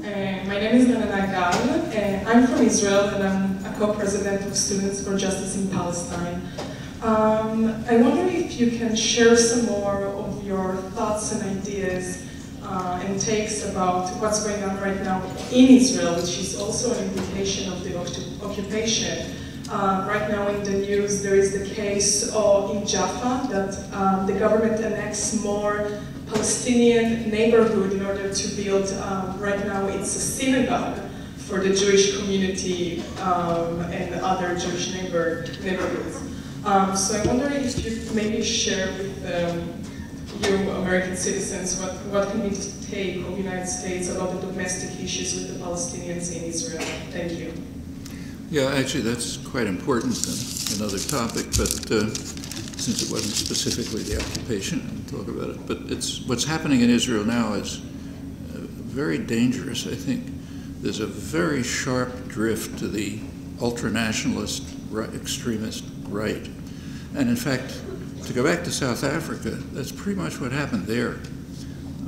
Uh, my name is Renana Gal. Uh, I'm from Israel and I'm a co-president of Students for Justice in Palestine. Um, I wonder if you can share some more of your thoughts and ideas uh, and takes about what's going on right now in Israel, which is also an indication of the occupation. Uh, right now in the news, there is the case of, in Jaffa that um, the government annexed more Palestinian neighborhood in order to build, um, right now it's a synagogue for the Jewish community um, and other Jewish neighbor, neighborhoods. Um, so I wonder if you maybe share with um, you American citizens what, what can we take of the United States about the domestic issues with the Palestinians in Israel. Thank you. Yeah, actually that's quite important and another topic, but uh, since it wasn't specifically the occupation, I'll talk about it. But it's what's happening in Israel now is uh, very dangerous, I think. There's a very sharp drift to the ultra-nationalist, right, extremist right. And in fact, to go back to South Africa, that's pretty much what happened there.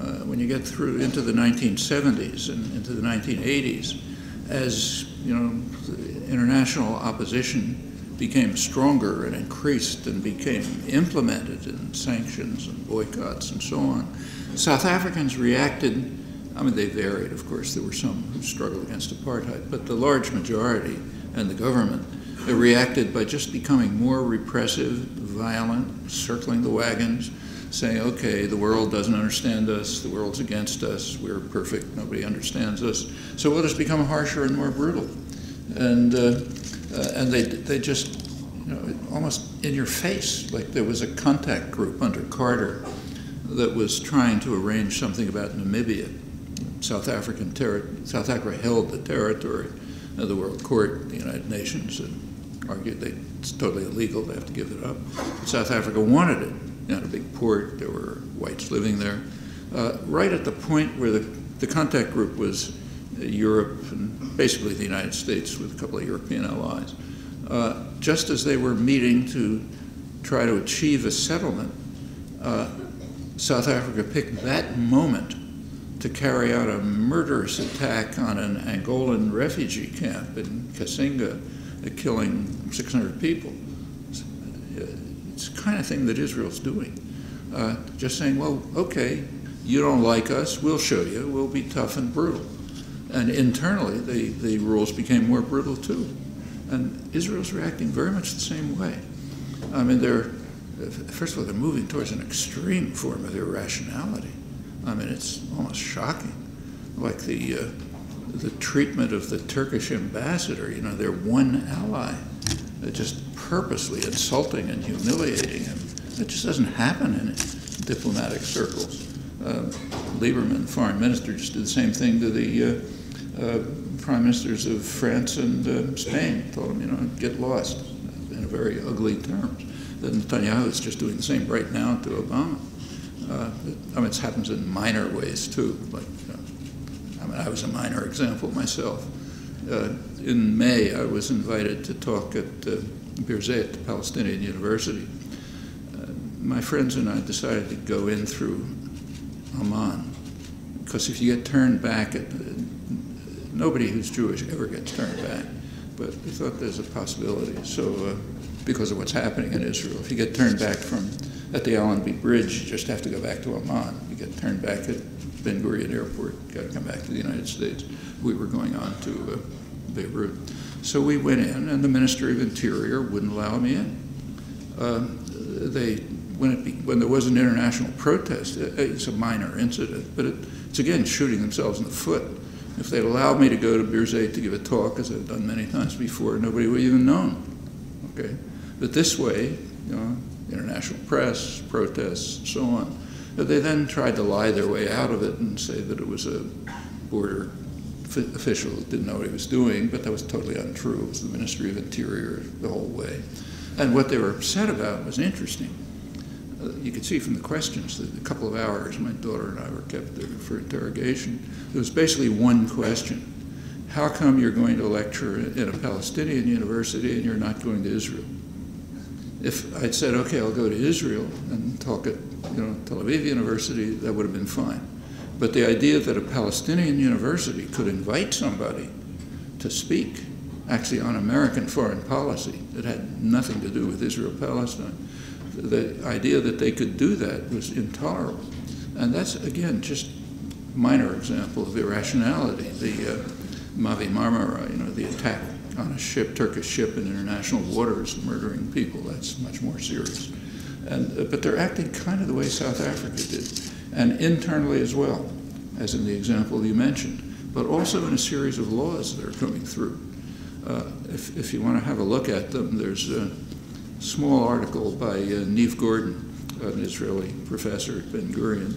Uh, when you get through into the 1970s and into the 1980s, as you know, international opposition became stronger and increased and became implemented in sanctions and boycotts and so on, South Africans reacted. I mean, they varied, of course. There were some who struggled against apartheid, but the large majority and the government reacted by just becoming more repressive, violent, circling the wagons, saying, okay, the world doesn't understand us, the world's against us, we're perfect, nobody understands us. So we'll just become harsher and more brutal. And, uh, uh, and they, they just, you know, almost in your face, like there was a contact group under Carter that was trying to arrange something about Namibia. South African South Africa held the territory of the World Court, the United Nations, and argued that it's totally illegal, they have to give it up. South Africa wanted it had a big port, there were whites living there. Uh, right at the point where the, the contact group was uh, Europe and basically the United States with a couple of European allies, uh, just as they were meeting to try to achieve a settlement, uh, South Africa picked that moment to carry out a murderous attack on an Angolan refugee camp in Cassinga, killing 600 people it's the kind of thing that Israel's doing. Uh, just saying, well, okay, you don't like us, we'll show you, we'll be tough and brutal. And internally, the, the rules became more brutal too. And Israel's reacting very much the same way. I mean, they're, first of all, they're moving towards an extreme form of irrationality. I mean, it's almost shocking. Like the, uh, the treatment of the Turkish ambassador, you know, their one ally. It just purposely insulting and humiliating him. It just doesn't happen in diplomatic circles. Uh, Lieberman, foreign minister, just did the same thing to the uh, uh, prime ministers of France and uh, Spain. Told them, you know, get lost in very ugly terms. That Netanyahu is just doing the same right now to Obama. Uh, I mean, it happens in minor ways too. Like, I mean, I was a minor example myself. Uh, in May, I was invited to talk at Birzeit, the Palestinian University, uh, my friends and I decided to go in through Amman because if you get turned back, at, uh, nobody who's Jewish ever gets turned back. But we thought there's a possibility. So, uh, because of what's happening in Israel, if you get turned back from at the Allenby Bridge, you just have to go back to Amman. You get turned back at Ben Gurion Airport, got to come back to the United States. We were going on to uh, Beirut. So we went in, and the Ministry of Interior wouldn't allow me in. Uh, they, when, it be, when there was an international protest, it's a minor incident, but it, it's again shooting themselves in the foot. If they'd allowed me to go to Birzeit to give a talk, as I've done many times before, nobody would even known. Okay, but this way, you know, international press, protests, so on. They then tried to lie their way out of it and say that it was a border official didn't know what he was doing, but that was totally untrue. It was the Ministry of Interior the whole way. And what they were upset about was interesting. Uh, you could see from the questions that a couple of hours my daughter and I were kept there for interrogation. There was basically one question. How come you're going to lecture in a Palestinian university and you're not going to Israel? If I'd said, okay, I'll go to Israel and talk at you know, Tel Aviv University, that would have been fine. But the idea that a Palestinian university could invite somebody to speak, actually on American foreign policy, that had nothing to do with Israel Palestine, the idea that they could do that was intolerable. And that's, again, just minor example of irrationality. The uh, Mavi Marmara, you know, the attack on a ship, Turkish ship in international waters, murdering people, that's much more serious. And, uh, but they're acting kind of the way South Africa did, and internally as well, as in the example you mentioned, but also in a series of laws that are coming through. Uh, if, if you want to have a look at them, there's a small article by uh, Niv Gordon, an Israeli professor at Ben Gurion,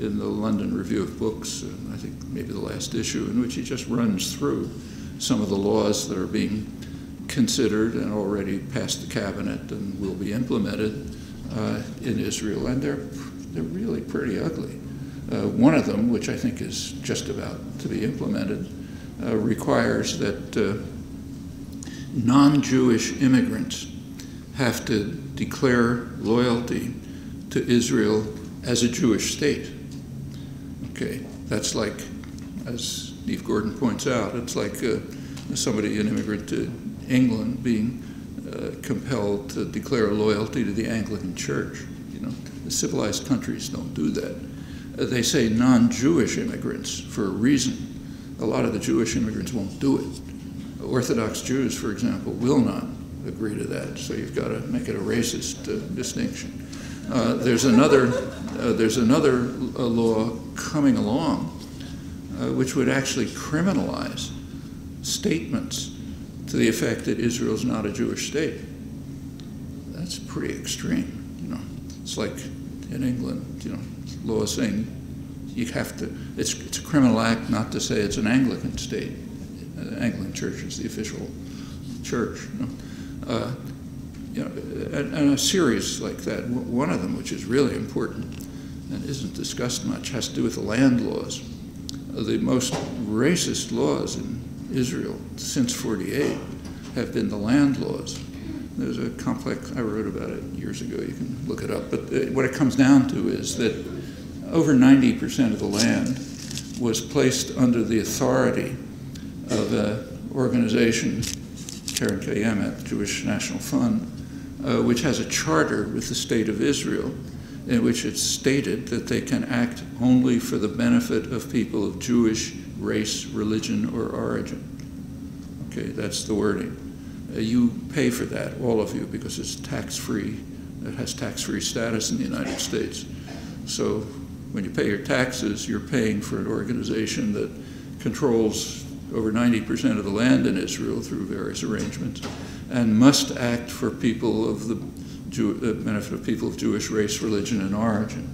in the London Review of Books, I think maybe the last issue, in which he just runs through some of the laws that are being considered and already passed the cabinet and will be implemented uh, in Israel, and they're they're really pretty ugly. Uh, one of them, which I think is just about to be implemented, uh, requires that uh, non-Jewish immigrants have to declare loyalty to Israel as a Jewish state. Okay, that's like, as Niv Gordon points out, it's like uh, somebody, an immigrant to England, being uh, compelled to declare loyalty to the Anglican Church. The civilized countries don't do that. Uh, they say non-Jewish immigrants for a reason. A lot of the Jewish immigrants won't do it. Orthodox Jews, for example, will not agree to that. So you've got to make it a racist uh, distinction. Uh, there's another, uh, there's another uh, law coming along uh, which would actually criminalize statements to the effect that Israel's not a Jewish state. That's pretty extreme, you know. It's like in England, you know, law saying you have to, it's, it's a criminal act not to say it's an Anglican state. The Anglican Church is the official church. You know. Uh, you know, and, and, a series like that. One of them, which is really important and isn't discussed much, has to do with the land laws. Uh, the most racist laws in Israel since 48 have been the land laws. There's a complex, I wrote about it years ago, you can look it up, but uh, what it comes down to is that over 90% of the land was placed under the authority of an organization Keren Kayemet, Jewish National Fund, uh, which has a charter with the State of Israel in which it's stated that they can act only for the benefit of people of Jewish race, religion, or origin. Okay, that's the wording. Uh, you pay for that, all of you, because it's tax-free. It has tax-free status in the United States. So when you pay your taxes, you're paying for an organization that controls over 90% of the land in Israel through various arrangements, and must act for people of the Jew, uh, benefit of people of Jewish race, religion, and origin.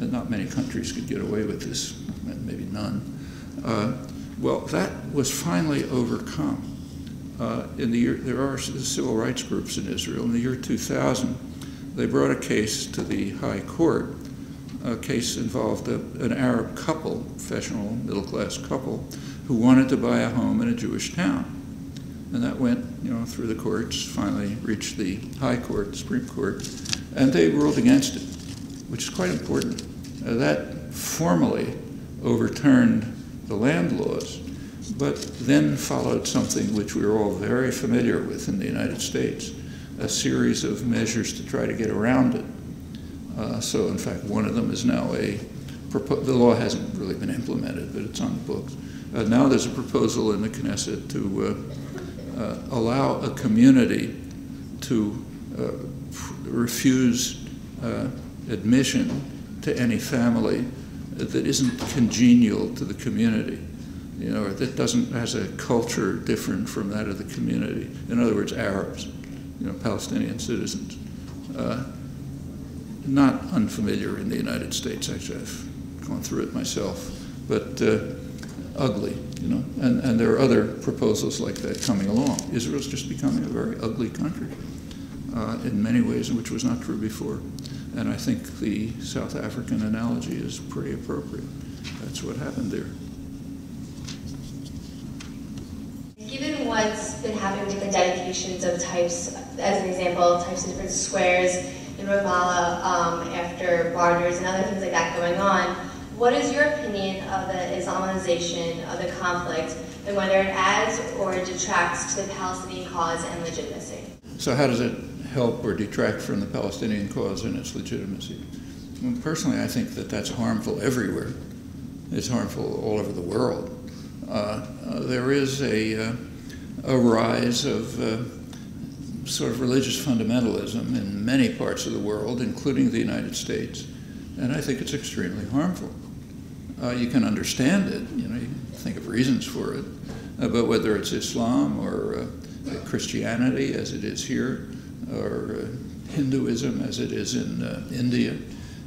And not many countries could get away with this, maybe none. Uh, well, that was finally overcome. Uh, in the year, there are civil rights groups in Israel. In the year 2000, they brought a case to the High Court. A case involved a, an Arab couple, professional middle class couple, who wanted to buy a home in a Jewish town. And that went, you know, through the courts, finally reached the High Court, Supreme Court, and they ruled against it, which is quite important. Uh, that formally overturned the land laws, but then followed something which we are all very familiar with in the United States, a series of measures to try to get around it. Uh, so, in fact, one of them is now a, the law hasn't really been implemented, but it's on the books uh, now there's a proposal in the Knesset to uh, uh, allow a community to uh, refuse uh, admission to any family that isn't congenial to the community, you know, that doesn't has a culture different from that of the community. In other words, Arabs, you know, Palestinian citizens. Uh, not unfamiliar in the United States. Actually, I've gone through it myself, but ugly, you know, and, and there are other proposals like that coming along. Israel's just becoming a very ugly country uh, in many ways, which was not true before. And I think the South African analogy is pretty appropriate. That's what happened there. Given what's been happening with the dedications of types, as an example, types of different squares in Ramallah um, after borders and other things like that going on, what is your opinion of the Islamization of the conflict and whether it adds or detracts to the Palestinian cause and legitimacy? So, how does it help or detract from the Palestinian cause and its legitimacy? Well, personally, I think that that's harmful everywhere. It's harmful all over the world. Uh, uh, there is a, uh, a rise of uh, sort of religious fundamentalism in many parts of the world, including the United States, and I think it's extremely harmful. Uh, you can understand it, you know, you can think of reasons for it, uh, but whether it's Islam or Christianity, as it is here, or Hinduism, as it is in India,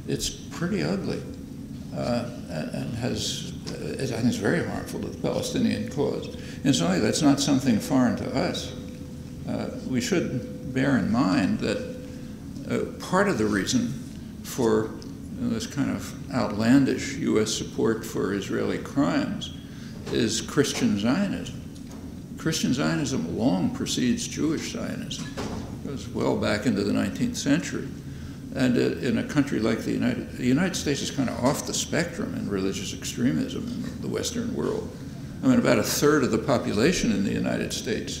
it's pretty ugly uh, and has, uh, I think, is very harmful to the Palestinian cause. Incidentally, that's not something foreign to us. Uh, we should bear in mind that uh, part of the reason for this kind of outlandish U.S. support for Israeli crimes is Christian Zionism. Christian Zionism long precedes Jewish Zionism. It goes well back into the 19th century. And uh, in a country like the United, the United States is kind of off the spectrum in religious extremism in the Western world. I mean, about a third of the population in the United States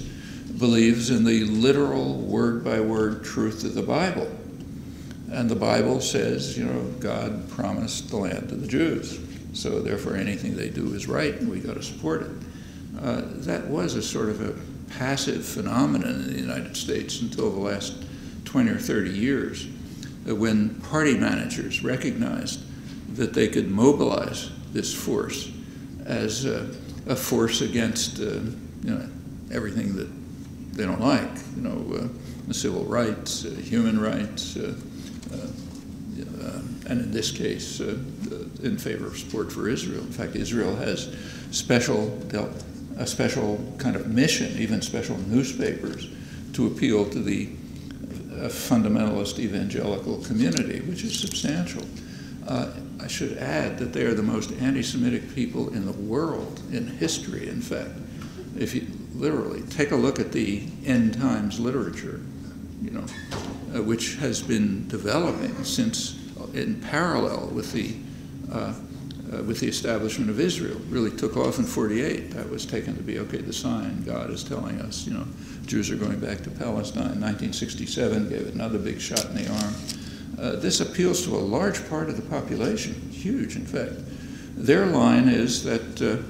believes in the literal word by word truth of the Bible. And the Bible says, you know, God promised the land to the Jews. So therefore, anything they do is right, and we got to support it. Uh, that was a sort of a passive phenomenon in the United States until the last 20 or 30 years when party managers recognized that they could mobilize this force as a, a force against uh, you know, everything that they don't like, you know, uh, civil rights, uh, human rights, uh, uh, uh, and in this case, in favor of support for Israel. In fact, Israel has special, a special kind of mission, even special newspapers, to appeal to the fundamentalist evangelical community, which is substantial. Uh, I should add that they are the most anti Semitic people in the world, in history, in fact. If you literally take a look at the end times literature, you know, uh, which has been developing since uh, in parallel with the uh, uh, with the establishment of Israel. Really took off in 48. That was taken to be, okay, the sign God is telling us, you know, Jews are going back to Palestine. 1967 gave it another big shot in the arm. Uh, this appeals to a large part of the population, huge, in fact. Their line is that uh,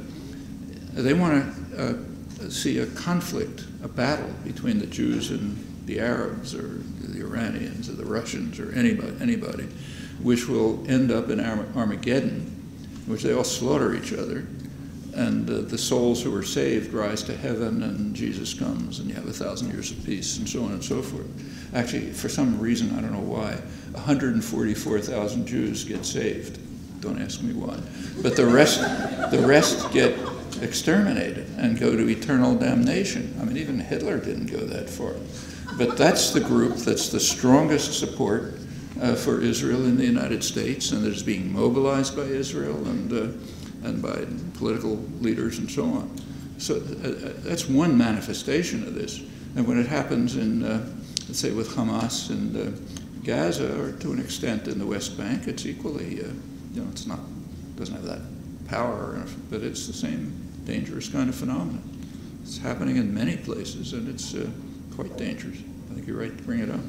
they want to uh, see a conflict, a battle between the Jews and the Arabs or the Iranians or the Russians or anybody, anybody which will end up in Armageddon in which they all slaughter each other. And uh, the souls who are saved rise to heaven, and Jesus comes, and you have a thousand years of peace, and so on and so forth. Actually, for some reason, I don't know why, 144,000 Jews get saved. Don't ask me why. But the rest, the rest get exterminated and go to eternal damnation. I mean, even Hitler didn't go that far. But that's the group that's the strongest support uh, for Israel in the United States and that is being mobilized by Israel and, uh, and by political leaders and so on. So uh, uh that's one manifestation of this. And when it happens in, uh, let's say, with Hamas and uh, Gaza, or to an extent in the West Bank, it's equally, you know, it's not, doesn't have that power, but it's the same dangerous kind of phenomenon. It's happening in many places, and it's quite dangerous. I think you're right to bring it up.